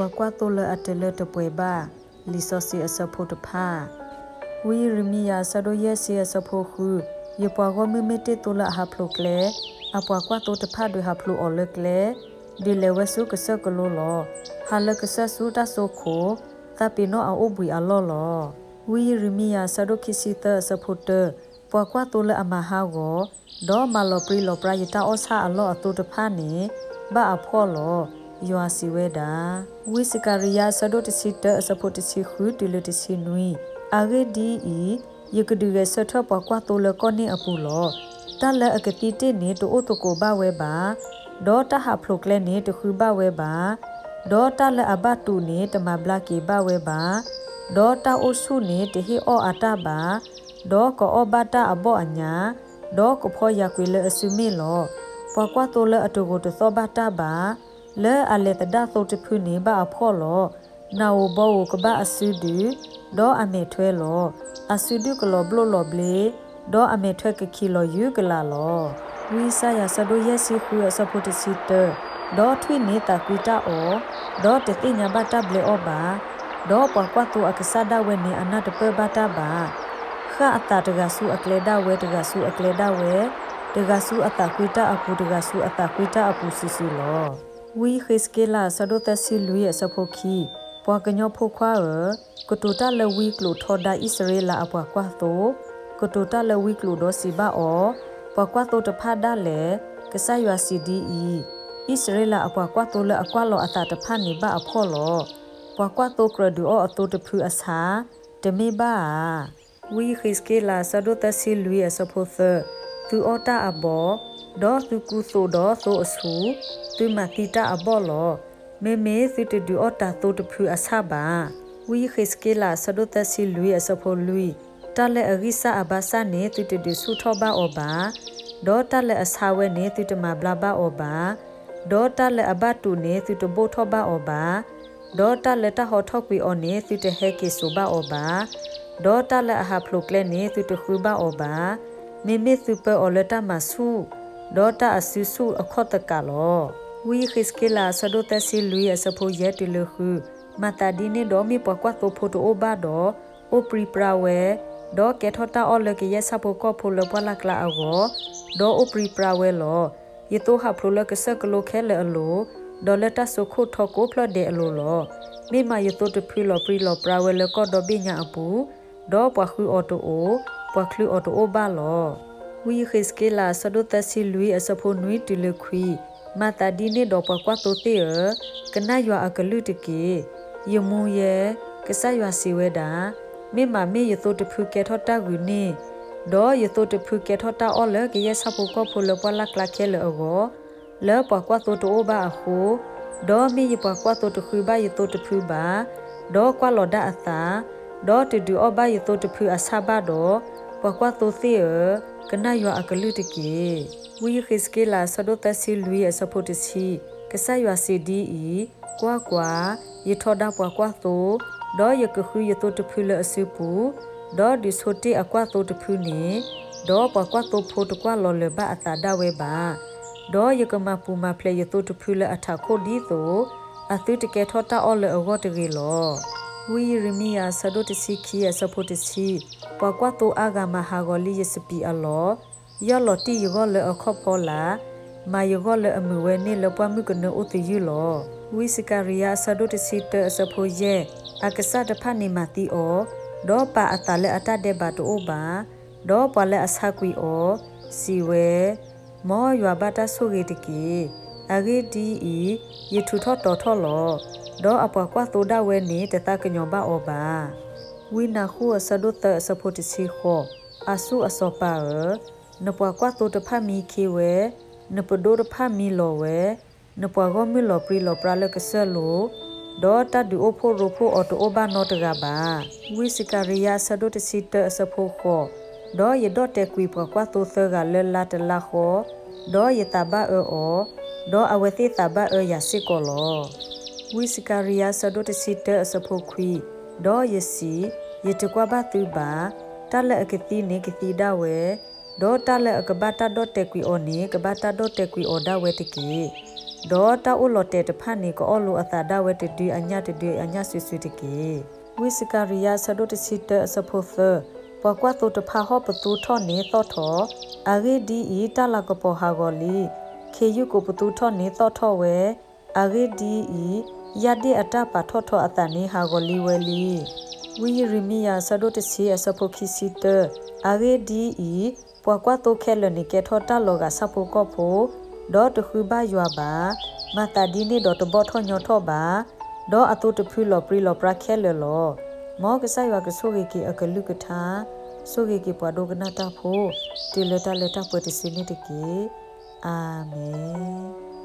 ပွားကွာတိုလအတလတပွဲပါလီဆိုစီအစဖို့တဖာဝီရမီယာဆဒိုယက်စီအစဖို့ခုယပွားကမမတေတိုလဟဖလုကလေအပွားကွာတိုတဖာတွေဟဖလုအော်လကလေဒီလေဝဆုကဆကလိုလောဟာလကဆဆူတဆိုခိုတပိနောအအုပ်ဘွေအလောလောဝီရမီယာဆဒိုခိစီတစဖို့တပွားကွာတိုလအမဟာကိုဒေါ်မလောပရီလောပရယတာဩစာအလောအတူတဖာနေဘာအဖောလော ယွာစီဝဲတာဝိစကရိယာဆဒိုတစီတအစဖို့တစီခုတူလတစီနွီအာဂေဒီအီယကဒူရဆထပကွာတိုလကောနေအပူလောတလအကတိတေနေတိုအိုတကိုဘဝဲပါဒေါ်တဟဖလုကလဲနေတခုဘဝဲပါဒေါ်တလအဘတူနေတမဘလကေဘဝဲပါဒေါ်တအိုဆုနေတဟီအောအတာပါဒေါ်ကောဘတာအဘောအညာဒေါ်ကဖောရကွေလအစုမေလောပကွာတိုလအတူကိုတသောဘတာပါ လဲအလေတဒါသုတ်တဖူနေပါအဖော်လောနာဝဘောကဘာအစုဒူဒေါ်အမေထွဲလောအစုဒူကလောဘလောလောဘလေဒေါ်အမေထွဲကခီလောယူကလာလောဝီဆာယာဆဒိုယက်စီခူရဆပိုတစီတဒေါ်ထွိနေတာကွီတာအောဒေါ်တတိညာဘတာဘလေအောပါဒေါ်ပကွာတူအကဆာဒဝဲနေအနာတပဘတာပါခအတာတကဆူအကလေဒဝဲတကဆူအကလေဒဝဲတကဆူအတာကွီတာအပူတကဆူအတာကွီတာအပူစီစီလော ဝီခစ်ကေလာဆဒိုတစီလူရဲ့စဖိုခီပွားကညောဖိုခွာရကတိုတာလဝီကလိုထော်ဒါဣစရေလာအပွားကွာတိုကတိုတာလဝီကလိုဒိုစီဘာအောပွားကွာတိုတဖာဒါလေကဆာယွာစီဒီအီဣစရေလာအပွားကွာတိုလအကွာလောအတာတဖာနေဘာအဖော်လောပွားကွာတိုကရဒူအောအတိုတဖူအစာတမေဘာဝီခစ်ကေလာဆဒိုတစီလူရဲ့စဖိုသသူအောတာအဘော ဒေါ်သူကူဆိုဒေါ်ဆိုအဆူသူမတီတာအဘောလောမေမေသူတဒူအတာတိုတဖူအဆဘာဝီခစ်ကေလာဆဒိုတစီလူရဲ့စဖိုလူတလဲအဂိစာအဘာစာနေသူတဒူဆူထောဘာအောဘာဒေါ်တလဲအစာဝဲနေသူတမဘလာဘာအောဘာဒေါ်တလဲအဘတူနေသူတဘိုထောဘာအောဘာဒေါ်တလဲတဟောထောက်ကွီအောနေသူတဟဲကေဆိုဘာအောဘာဒေါ်တလဲအဟာဖလုကလဲနေသူတခူဘာအောဘာမေမေစုပအော်လတမဆူ ဒေါ်တာအဆူဆူအခော့တကလောဝီခစ်ကေလာဆဒိုတစီလူရစဖိုရဲတလခုမတာဒီနေဒေါ်မီပကွာတိုဖိုတိုအိုဘာဒေါ်အိုပရီပရာဝဲဒေါ်ကေထောတာအော်လကေယဆဖိုကောဖိုလပလကလာအောဒေါ်အိုပရီပရာဝဲလောယတိုဟာဖလိုလကဆကလိုခဲလေအလိုဒေါ်လက်တဆုခုထောကိုဖလဒေအလိုလောမိမယတိုတဖီလောပရီလောပရာဝဲလကောဒေါ်ဘိညာအပူဒေါ်ပွားခူအော်တိုအိုပွားခလူအော်တိုအိုဘာလော ဝီခစ်ကေလာဆဒုတစီလူအစဖိုနွီတီလခွီမတာဒီနေတော့ပကွာတိုတေကနယွာအကလူတကေယမူရဲ့ကဆယွာစီဝဲတာမေမမေယတိုတဖူကေထောတာဂူနေဒေါ်ယတိုတဖူကေထောတာအော်လကေယဆပ်ကောဖိုလပလကလခဲလောအောလဲပကွာတိုတိုဘာခုဒေါ်မေယပကွာတိုတခူဘာယတိုတဖူဘာဒေါ်ကွာလော်ဒါအသာဒေါ်တူဒူအဘယတိုတဖူအဆာဘာဒေါ် ပကွာတိုသေကနယွာအကလူတကေဝီခစ်ကေလာဆဒိုတစီလူရဲ့စပိုတစီကဆယွာစီဒီအီကွာကွာယထောဒါပွားကွာတိုဒေါ်ယကခုယတိုတဖူလအစုပူဒေါ်ဒီဆိုတီအကွာတိုတဖူနေဒေါ်ပွားကွာတိုဖိုတကွာလော်လဘအတာဒဝဲပါဒေါ်ယကမပူမဖလေယတိုတဖူလအထခိုဒီတိုအသုတကေထောတာအော်လအဝတ်တကေလော ဝီရမီယာဆဒိုတစီခီယစပိုတစီပကွာတိုအာဂမဟာဂောလီယစပီအလောယောလတီယောလအခောဖောလာမာယောလအမဝဲနေလပွားမှုကနဥတီယူလောဝိစကရိယာဆဒုတစီတအစဖိုယေအကဆတ်တဖနေမတီအောဒေါ်ပါအတလည်းအတတဲ့ဘတ်အိုဘာဒေါ်ပလည်းအစကွီအောစီဝဲမောရွာဘတာဆုကေတကီ အဂေဒီဤယေထူထော့တော်ထော့လောဒေါ်အပွားကွာတိုဒဝဲနေတတကညောဘအောဘာဝိနာခုအစဒုတအစဖိုတစီခောအဆုအစောပါနပွားကွာတိုတဖတ်မီခေဝဲနပဒိုတဖတ်မီလောဝဲနပွားဂောမီလောပရီလောပရလကဆလိုဒေါ်တဒူအိုဖိုရိုဖိုအော်တိုဘာနောတကဘာဝိစကရိယာဆဒုတစီတအစဖိုခောဒေါ်ရဒေါ်တက်ကွီပွားကွာတိုသကလလာတလာခောဒေါ်ရတဘအော ဒေါ်အဝတိတဘအယစိကောလောဝိစကရိယာဆဒုတစီတအစဖိုခွီဒေါ်ယစီယတကွာဘသူပါတလက်အကတိနေကတိဒဝဲဒေါ်တလက်အကဘတာဒေါ်တက်ကွီအောနေကဘတာဒေါ်တက်ကွီအောဒါဝဲတကီဒေါ်တာအိုလော်တဲတဖာနေကောလိုအတာဒါဝဲတဒီအညာတဒီအညာဆွဆွတကေဝိစကာရီယာဆဒိုတစီတအစဖိုသပကွာတိုတဖာဟောပတူထောနေသောထောအဂေဒီဤတလကပေါ်ဟာဂောလီ ခေယုကိုပတူထောနေသောထောဝဲအဂေဒီဤယဒေအတပါထောထောအတန်နေဟာဂောလီဝဲလီဝီရီမီယာဆဒိုတစီအစဖိုခိစီတအဂေဒီဤပွာကွာတိုခဲလနေကေထောတလောကစဖိုကောဖိုဒေါ်တခုဘရွာပါမတာဒီနေဒေါ်တဘောထောညောထောပါဒေါ်အတုတဖူလောပရီလောပရခဲလလောမောကဆိုင်ဝကဆိုကေကေအကလုကထာဆိုကေကေပွာဒိုကနာတာဖိုတီလတာလတာပတိစနိတကေ အာမင်